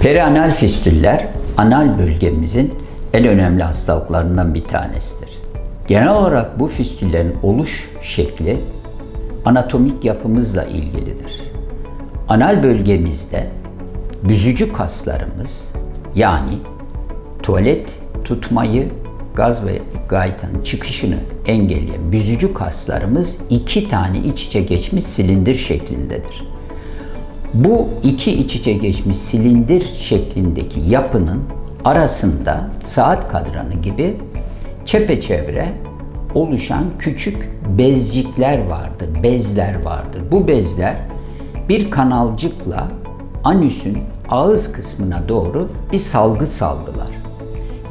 Perianal fistüller anal bölgemizin en önemli hastalıklarından bir tanesidir. Genel olarak bu fistüllerin oluş şekli anatomik yapımızla ilgilidir. Anal bölgemizde büzücü kaslarımız yani tuvalet tutmayı, gaz ve gaytanın çıkışını engelleyen büzücü kaslarımız iki tane iç içe geçmiş silindir şeklindedir. Bu iki iç içe geçmiş silindir şeklindeki yapının arasında saat kadranı gibi çepeçevre oluşan küçük bezcikler vardır, bezler vardır. Bu bezler bir kanalcıkla anüsün ağız kısmına doğru bir salgı salgılar.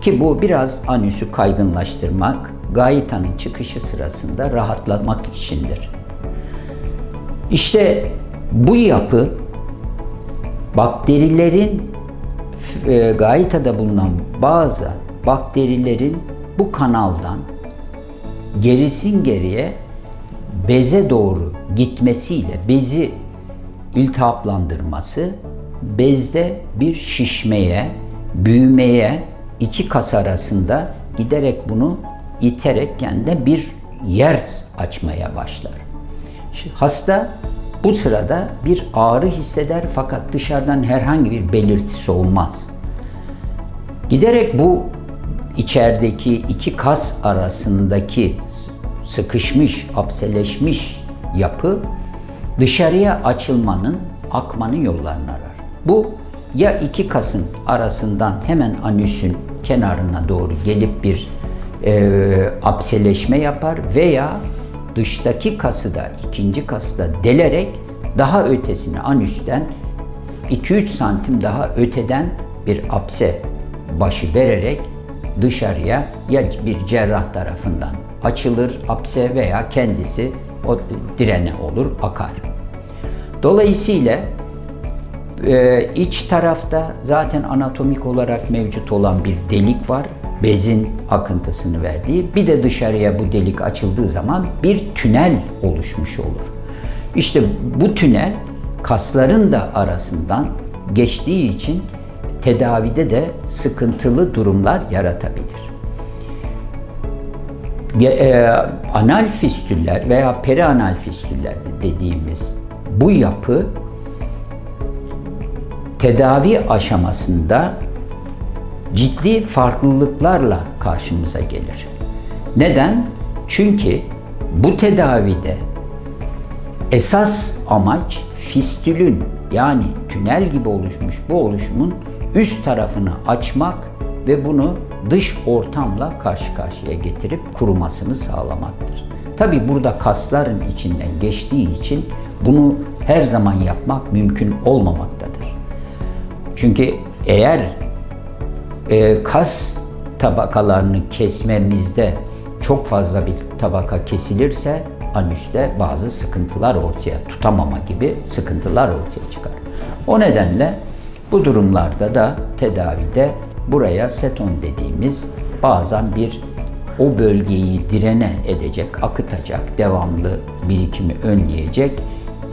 Ki bu biraz anüsü kaygınlaştırmak, gayitanın çıkışı sırasında rahatlamak içindir. İşte bu yapı bakterilerin e, gaitada bulunan bazı bakterilerin bu kanaldan gerisin geriye beze doğru gitmesiyle bezi iltihaplandırması bezde bir şişmeye, büyümeye iki kas arasında giderek bunu iterek kendine bir yer açmaya başlar. Hasta bu sırada bir ağrı hisseder fakat dışarıdan herhangi bir belirtisi olmaz. Giderek bu içerideki iki kas arasındaki sıkışmış, apseleşmiş yapı dışarıya açılmanın, akmanın yollarını arar. Bu ya iki kasın arasından hemen anüsün kenarına doğru gelip bir e, apseleşme yapar veya dıştaki kası da ikinci kası da delerek daha ötesine anüsten 2-3 santim daha öteden bir apse başı vererek dışarıya ya bir cerrah tarafından açılır apse veya kendisi o direne olur akar. Dolayısıyla e, iç tarafta zaten anatomik olarak mevcut olan bir delik var bezin akıntısını verdiği bir de dışarıya bu delik açıldığı zaman bir tünel oluşmuş olur. İşte bu tünel kasların da arasından geçtiği için tedavide de sıkıntılı durumlar yaratabilir. E, anal fistüller veya perianal fistüller dediğimiz bu yapı tedavi aşamasında ciddi farklılıklarla karşımıza gelir. Neden? Çünkü bu tedavide esas amaç fistülün yani tünel gibi oluşmuş bu oluşumun üst tarafını açmak ve bunu dış ortamla karşı karşıya getirip kurumasını sağlamaktır. Tabi burada kasların içinden geçtiği için bunu her zaman yapmak mümkün olmamaktadır. Çünkü eğer e, kas tabakalarını kesmemizde çok fazla bir tabaka kesilirse anüste bazı sıkıntılar ortaya tutamama gibi sıkıntılar ortaya çıkar. O nedenle bu durumlarda da tedavide buraya seton dediğimiz bazen bir o bölgeyi direne edecek, akıtacak, devamlı birikimi önleyecek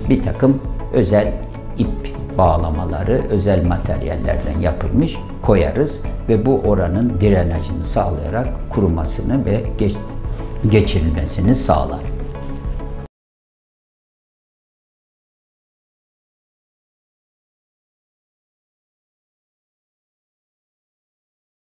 bir takım özel ip bağlamaları özel materyallerden yapılmış koyarız ve bu oranın drenajını sağlayarak kurumasını ve geç, geçirilmesini sağlar.